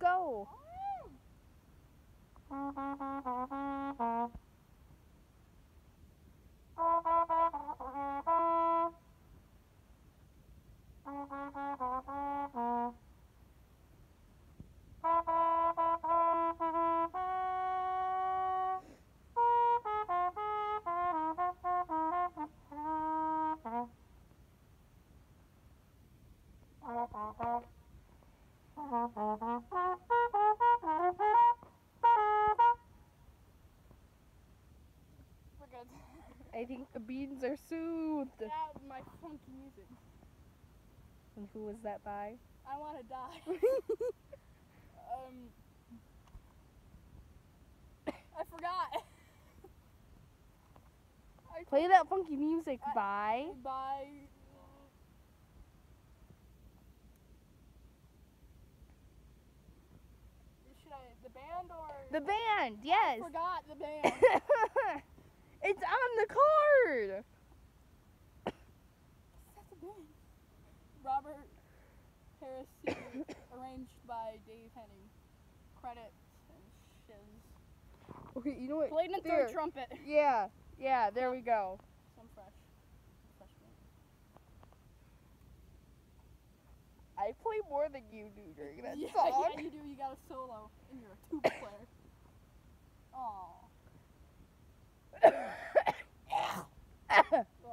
go. We're I think the beans are soothed. Out my funky music. And who was that by? I want to die. um, I forgot. I Play that funky music I- by. by. Should I the band or The band, yes. I forgot the band. it's on the card. That's a band. Robert Harris Sr., arranged by Dave Henning. Credits and shiz. Okay, you know what? Played in There. third trumpet. Yeah, yeah, there we go. Some fresh. Freshman. I play more than you do during that yeah, song. yeah, you do. You got a solo, and you're a tuba player. Aw.